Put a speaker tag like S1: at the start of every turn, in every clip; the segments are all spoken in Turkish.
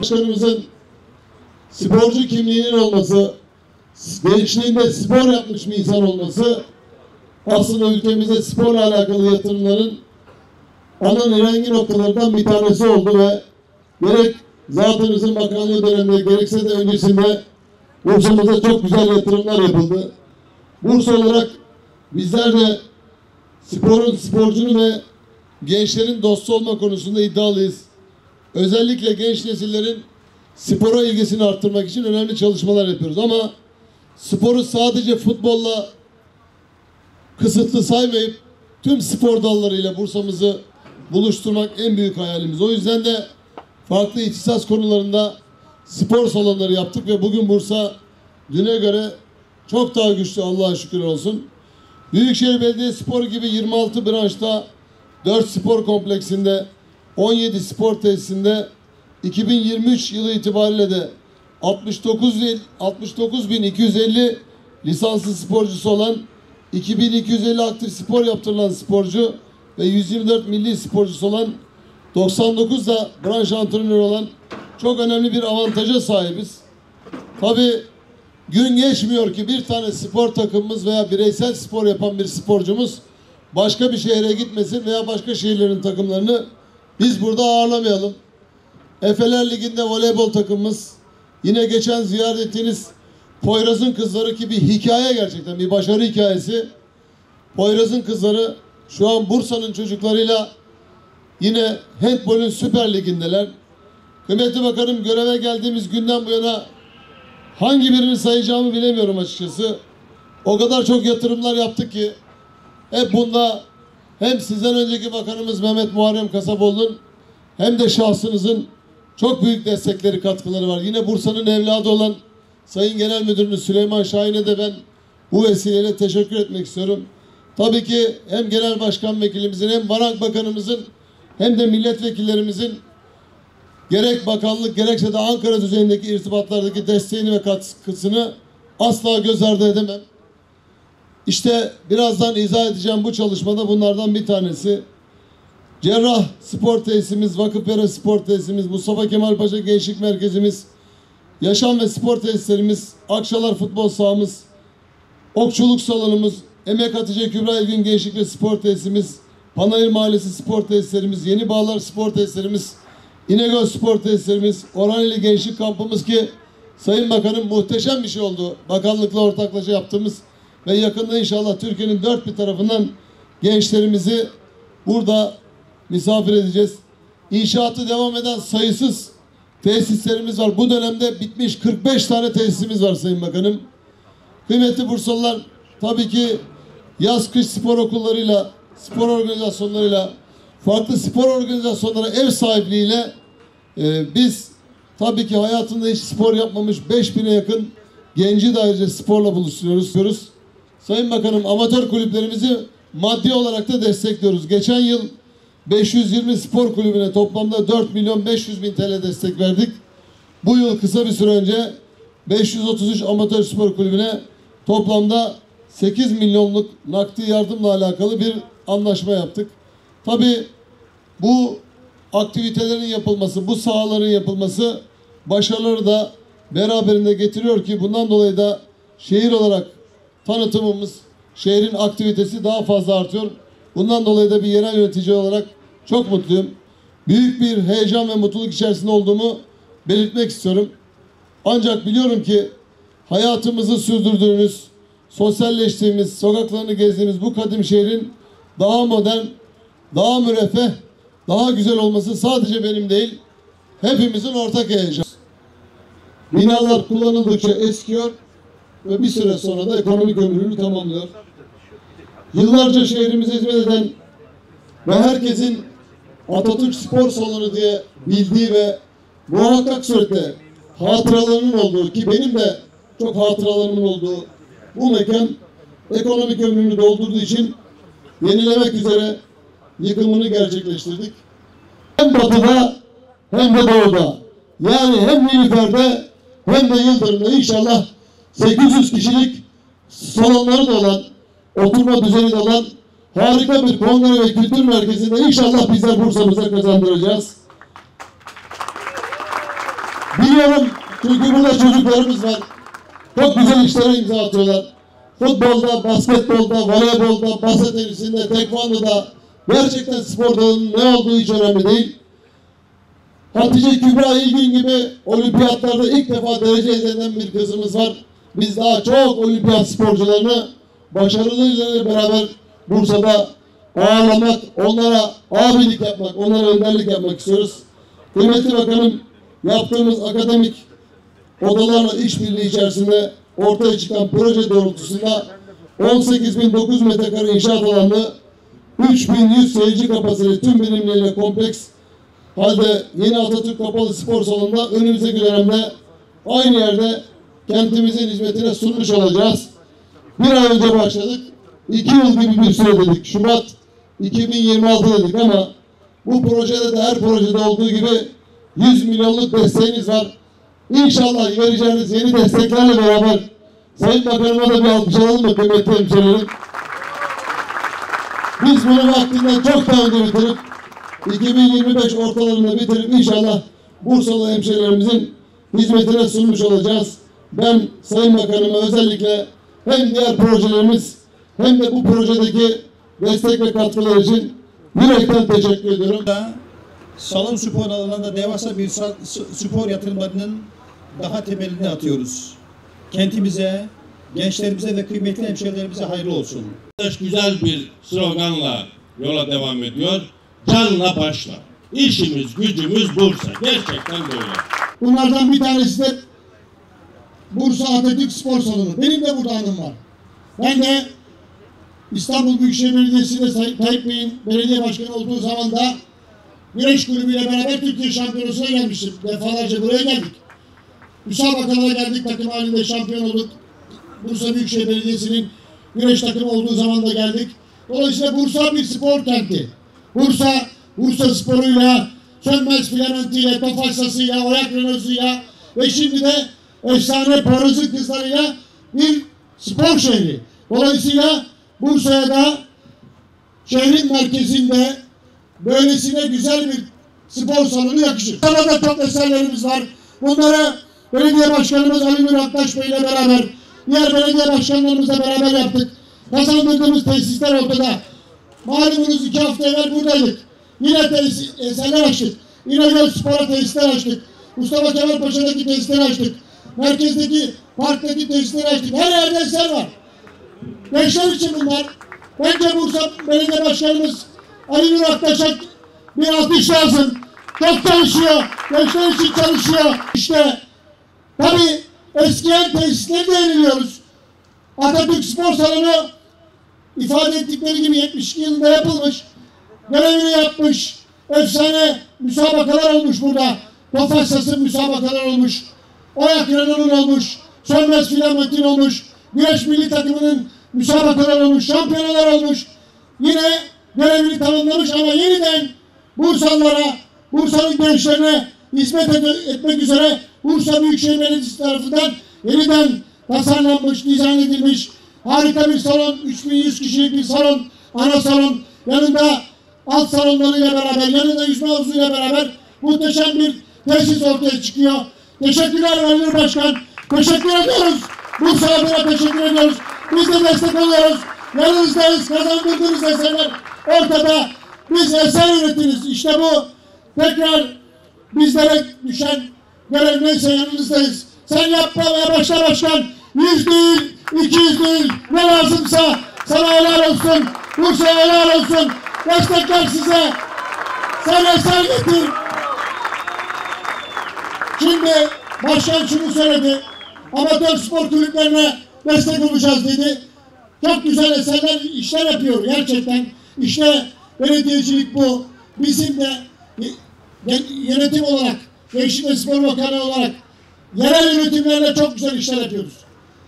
S1: Başkanımızın sporcu kimliğinin olması, gençliğinde spor yapmış bir insan olması aslında ülkemizde sporla alakalı yatırımların ana nirengi noktalarından bir tanesi oldu ve gerek Zaten Bakanlığı döneminde gerekse de öncesinde Bursa'mızda çok güzel yatırımlar yapıldı. Bursa olarak bizler de sporun, sporcunun ve gençlerin dostu olma konusunda iddialıyız. Özellikle genç nesillerin spora ilgisini arttırmak için önemli çalışmalar yapıyoruz. Ama sporu sadece futbolla kısıtlı saymayıp tüm spor dallarıyla Bursa'mızı buluşturmak en büyük hayalimiz. O yüzden de farklı ihtisas konularında spor salonları yaptık ve bugün Bursa düne göre çok daha güçlü Allah'a şükür olsun. Büyükşehir Belediyespor gibi 26 branşta 4 spor kompleksinde 17 spor tesisinde 2023 yılı itibariyle de 69 bin 69.250 lisanslı sporcusu olan 2250 aktif spor yaptırılan sporcu ve 124 milli sporcusu olan 99 da branş antrenörü olan çok önemli bir avantaja sahibiz. Tabi gün geçmiyor ki bir tane spor takımımız veya bireysel spor yapan bir sporcumuz başka bir şehre gitmesin veya başka şehirlerin takımlarını biz burada ağırlamayalım. Efeler Ligi'nde voleybol takımımız yine geçen ziyaret ettiğiniz Poyraz'ın kızları ki bir hikaye gerçekten bir başarı hikayesi. Poyraz'ın kızları şu an Bursa'nın çocuklarıyla yine handbolün süper ligindeler. Kıymetli Bakanım göreve geldiğimiz günden bu yana hangi birini sayacağımı bilemiyorum açıkçası. O kadar çok yatırımlar yaptık ki hep bunda hem sizden önceki bakanımız Mehmet Muharrem Kasaboğlu'nun hem de şahsınızın çok büyük destekleri, katkıları var. Yine Bursa'nın evladı olan Sayın Genel Müdürümüz Süleyman Şahin'e de ben bu vesileyle teşekkür etmek istiyorum. Tabii ki hem Genel Başkan Vekilimizin hem Varank Bakanımızın hem de milletvekillerimizin gerek bakanlık gerekse de Ankara düzeyindeki irtibatlardaki desteğini ve katkısını asla göz ardı edemem. İşte birazdan izah edeceğim bu çalışmada bunlardan bir tanesi. Cerrah Spor Tesisimiz, Vakıfyara Spor Tesisimiz, Mustafa Kemal Paşa Gençlik Merkezimiz, Yaşam ve Spor Tesislerimiz, Akşalar Futbol Sahamız, Okçuluk Salonumuz, Emek Hatice Kübra İlgin Gençlik ve Spor Tesisimiz, Panayır Mahallesi Spor Tesislerimiz, Yeni Bağlar Spor Tesislerimiz, İnegöl Spor Tesislerimiz, Orhaneli Gençlik Kampımız ki Sayın Bakanım muhteşem bir şey oldu. Bakanlıkla ortaklaşa yaptığımız ve yakında inşallah Türkiye'nin dört bir tarafından gençlerimizi burada misafir edeceğiz. İnşaatı devam eden sayısız tesislerimiz var. Bu dönemde bitmiş 45 tane tesisimiz var Sayın Bakanım. Kıymetli Bursalılar tabii ki yaz kış spor okullarıyla, spor organizasyonlarıyla, farklı spor organizasyonları ev sahipliğiyle e, biz tabii ki hayatında hiç spor yapmamış 5000'e yakın genci de ayrıca sporla buluşturuyoruz. Sayın Bakanım amatör kulüplerimizi maddi olarak da destekliyoruz. Geçen yıl 520 spor kulübüne toplamda 4 milyon 500 bin TL destek verdik. Bu yıl kısa bir süre önce 533 amatör spor kulübüne toplamda 8 milyonluk nakdi yardımla alakalı bir anlaşma yaptık. Tabi bu aktivitelerin yapılması, bu sahaların yapılması başarıları da beraberinde getiriyor ki bundan dolayı da şehir olarak tanıtımımız, şehrin aktivitesi daha fazla artıyor. Bundan dolayı da bir yerel yönetici olarak çok mutluyum. Büyük bir heyecan ve mutluluk içerisinde olduğumu belirtmek istiyorum. Ancak biliyorum ki hayatımızı sürdürdüğümüz, sosyalleştiğimiz, sokaklarını gezdiğimiz bu kadim şehrin daha modern, daha müreffeh, daha güzel olması sadece benim değil, hepimizin ortak heyecanı. Binalar kullanıldıkça eskiyor ve bir süre sonra da ekonomik ömrünü tamamlıyor. Yıllarca şehrimize hizmet eden ve herkesin Atatürk Spor Salonu diye bildiği ve muhakkak surette hatıralarının olduğu ki benim de çok hatıralarımın olduğu bu mekan ekonomik ömrünü doldurduğu için yenilemek üzere yıkımını gerçekleştirdik. Hem batıda hem de doğuda. Yani hem Nilüfer'de hem de Yıldırım'da inşallah 800 kişilik salonları da olan, oturma düzeni de olan harika bir kongre ve kültür merkezinde inşallah bizler Bursa'mıza kazandıracağız. Biliyorum çünkü burada çocuklarımız var. Çok güzel işlere imza atıyorlar. Futbolda, basketbolda, voleybolda, masa tenisinde, tekvandoda gerçekten spor dalının ne olduğu hiç önemli değil. Hatice Kübra İlgin gibi olimpiyatlarda ilk defa derece edinen bir kızımız var. Biz daha çok olimpiyat sporcularını başarılarıyla beraber Bursa'da ağırlamak, onlara abilik yapmak, onlara önderlik yapmak istiyoruz. Kıymetli Bakanım, yaptığımız akademik odalarla işbirliği içerisinde ortaya çıkan proje doğrultusunda 18.900 metrekare inşaat alanlı 3100 seyirci kapasiteli tüm birimleriyle kompleks halde Yeni Atatürk Kapalı Spor Salonu'nda önümüzdeki dönemde aynı yerde kentimizin hizmetine sunmuş olacağız. Bir ay önce başladık. İki yıl gibi bir süre dedik. Şubat 2026 dedik ama bu projede de her projede olduğu gibi 100 milyonluk desteğiniz var. İnşallah vereceğiniz yeni desteklerle beraber Sayın Bakanıma da bir alkış alalım mı kıymetli hemşehrilerim? Biz bunu vaktinden çok daha önce bitirip 2025 ortalarında bitirip inşallah Bursalı hemşehrilerimizin hizmetine sunmuş olacağız. Ben Sayın Bakanıma özellikle hem diğer projelerimiz hem de bu projedeki destek ve katkılar için yürekten teşekkür ediyorum.
S2: da salon spor alanında devasa bir spor yatırımlarının daha temelini atıyoruz. Kentimize, gençlerimize ve kıymetli hemşehrilerimize hayırlı olsun.
S3: Güzel bir sloganla yola devam ediyor. Canla başla. İşimiz gücümüz Bursa. Gerçekten böyle.
S4: Bunlardan bir tanesi de Bursa Atatürk Spor Salonu. Benim de burada anım var. Ben de İstanbul Büyükşehir Belediyesi'nde Tayyip Bey'in belediye başkanı olduğu zaman da Güreş Kulübü ile beraber Türkiye Şampiyonası'na gelmiştim. Defalarca buraya geldik. Müsabakalara geldik takım halinde şampiyon olduk. Bursa Büyükşehir Belediyesi'nin güreş takımı olduğu zaman da geldik. Dolayısıyla Bursa bir spor kenti. Bursa, Bursa sporuyla, Sönmez Filamentiyle, Tofaşsa'sıyla, Oyak Renault'suyla ve şimdi de efsane Parazı kızlarıyla bir spor şehri. Dolayısıyla Bursa'ya da şehrin merkezinde böylesine güzel bir spor salonu yakışır. Sana da çok eserlerimiz var. Bunları belediye başkanımız Ali Nur Aktaş Bey ile beraber, diğer belediye başkanlarımızla beraber yaptık. Kazandırdığımız tesisler ortada. Malumunuz iki hafta evvel buradaydık. Yine tesis, eserler açtık. İnegöl Spor'a tesisler açtık. Mustafa Kemal Paşa'daki tesisleri açtık. Merkezdeki parktaki tesisleri açtık. Her yerde eser var. Gençler için bunlar. Bence Bursa Belediye Başkanımız Ali Nur Aktaş'a bir alkış lazım. Çok çalışıyor. Gençler için çalışıyor. İşte tabii eskiyen tesisleri de yeniliyoruz. Atatürk Spor Salonu ifade ettikleri gibi 72 yılında yapılmış. Görevini yapmış. Efsane müsabakalar olmuş burada. Tofaşsas'ın müsabakalar olmuş. Oyak Renault'un olmuş. Sönmez Filament'in olmuş. Güreş milli takımının müsabakalar olmuş. Şampiyonalar olmuş. Yine görevini tamamlamış ama yeniden Bursalılara, Bursa'nın gençlerine hizmet etmek üzere Bursa Büyükşehir Belediyesi tarafından yeniden tasarlanmış, dizayn edilmiş harika bir salon, 3100 kişilik bir salon, ana salon, yanında alt salonlarıyla beraber, yanında yüzme havuzuyla beraber muhteşem bir tesis ortaya çıkıyor. Teşekkürler Valide Başkan. Teşekkür ediyoruz. Bursa adına teşekkür ediyoruz. Biz de destek oluyoruz. Yanınızdayız. Kazandırdığınız eserler ortada. Biz eser üretiriz. İşte bu. Tekrar bizlere düşen görev neyse yanınızdayız. Sen yapmaya başla başkan. Yüz değil, iki yüz değil. Ne lazımsa sana helal olsun. Bursa'ya helal olsun. Destekler size. Sen eser getir. Şimdi başkan şunu söyledi. Amatör spor kulüplerine destek olacağız dedi. Çok güzel eserler, işler yapıyor gerçekten. İşte belediyecilik bu. Bizim de yönetim olarak, Gençlik ve Spor Bakanı olarak yerel yönetimlerle çok güzel işler yapıyoruz.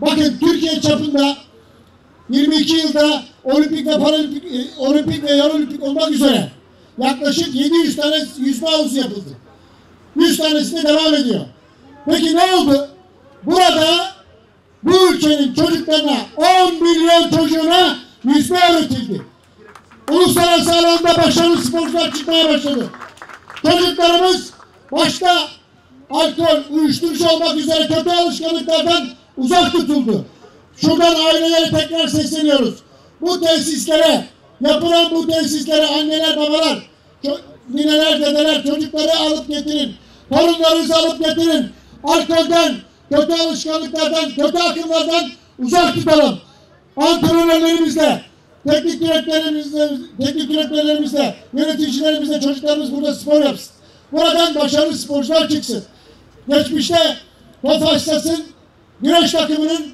S4: Bakın Türkiye çapında 22 yılda olimpik ve paralimpik, e, olimpik ve yarolimpik olmak üzere yaklaşık 700 tane yüzme havuzu yapıldı. 100 tanesi de devam ediyor. Peki ne oldu? Burada bu ülkenin çocuklarına 10 milyon çocuğuna yüzme öğretildi. Uluslararası alanda başarılı sporcular çıkmaya başladı. Çocuklarımız başta alkol, uyuşturucu olmak üzere kötü alışkanlıklardan uzak tutuldu. Şuradan ailelere tekrar sesleniyoruz. Bu tesislere, yapılan bu tesislere anneler, babalar, nineler, dedeler çocukları alıp getirin. Torunlarınızı alıp getirin. Alkolden, kötü alışkanlıklardan, kötü akımlardan uzak tutalım. Antrenörlerimizle, teknik direktörlerimizle, teknik direktörlerimizle, yöneticilerimizle çocuklarımız burada spor yapsın. Buradan başarılı sporcular çıksın. Geçmişte Tofaş'tasın güreş takımının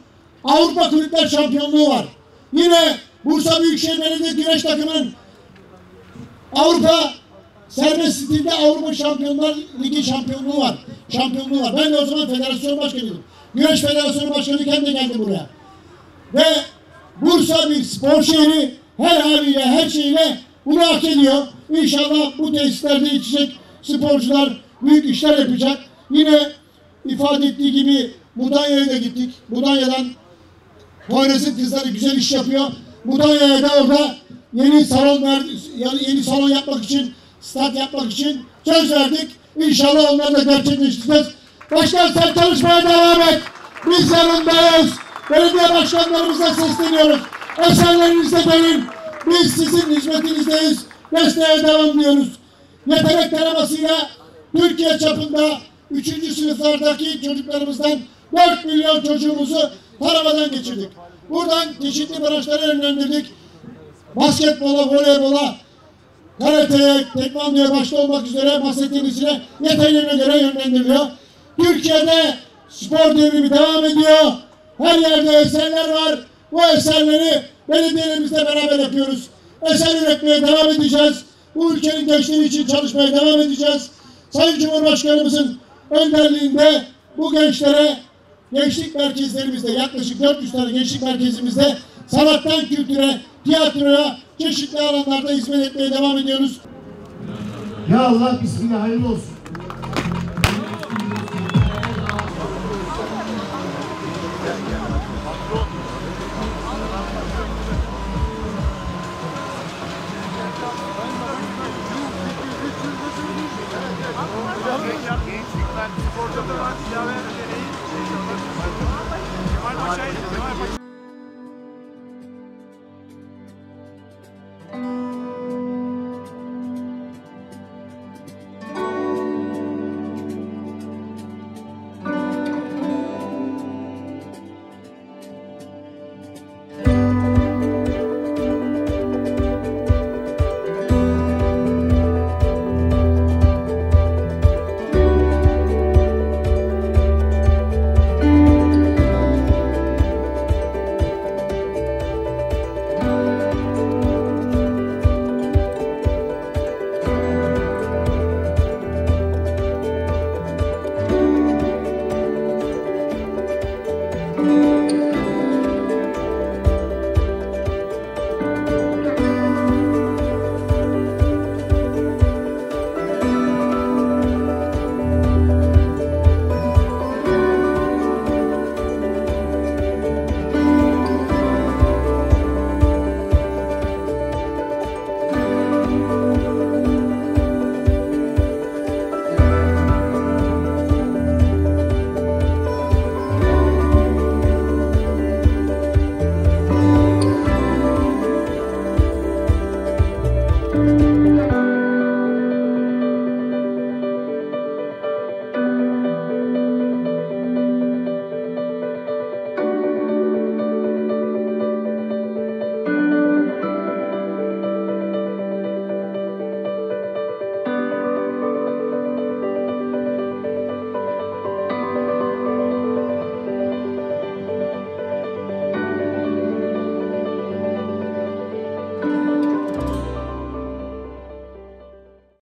S4: Avrupa Kulüpler Şampiyonluğu var. Yine Bursa Büyükşehir Belediye Güreş takımının Avrupa serbest stilde Avrupa Şampiyonlar Ligi şampiyonluğu var. Şampiyonluğu var. Ben de o zaman federasyon başkanıydım. Güreş Federasyonu Başkanıyken de geldim buraya. Ve Bursa bir spor şehri her haliyle her şeyle bunu hak ediyor. İnşallah bu tesislerde yetişecek sporcular büyük işler yapacak. Yine ifade ettiği gibi Mudanya'ya da gittik. Mudanya'dan Poyraz'ın kızları güzel iş yapıyor. Mudanya'ya da orada yeni salon ver, yeni salon yapmak için, stat yapmak için söz verdik. İnşallah onları da gerçekleştireceğiz. Başkan sen çalışmaya devam et. Biz yanındayız. Belediye başkanlarımıza sesleniyoruz. Eserlerinizde gelin. Biz sizin hizmetinizdeyiz. Desteğe devam diyoruz. Yetenek taramasıyla Türkiye çapında 3. sınıflardaki çocuklarımızdan 4 milyon çocuğumuzu taramadan geçirdik. Buradan çeşitli branşlara yönlendirdik. Basketbola, voleybola, karateye, tekvandoya başta olmak üzere masa tenisine yeteneğine göre yönlendiriliyor. Türkiye'de spor devrimi devam ediyor. Her yerde eserler var. Bu eserleri belediyelerimizle beraber yapıyoruz. Eser üretmeye devam edeceğiz. Bu ülkenin gençliği için çalışmaya devam edeceğiz. Sayın Cumhurbaşkanımızın önderliğinde bu gençlere gençlik merkezlerimizde yaklaşık 400 tane gençlik merkezimizde sanattan kültüre, tiyatroya çeşitli alanlarda hizmet etmeye devam ediyoruz.
S5: Ya Allah bismillah hayırlı olsun.
S6: Gençlikler sporda da var. Kemal Paşa'yı, Kemal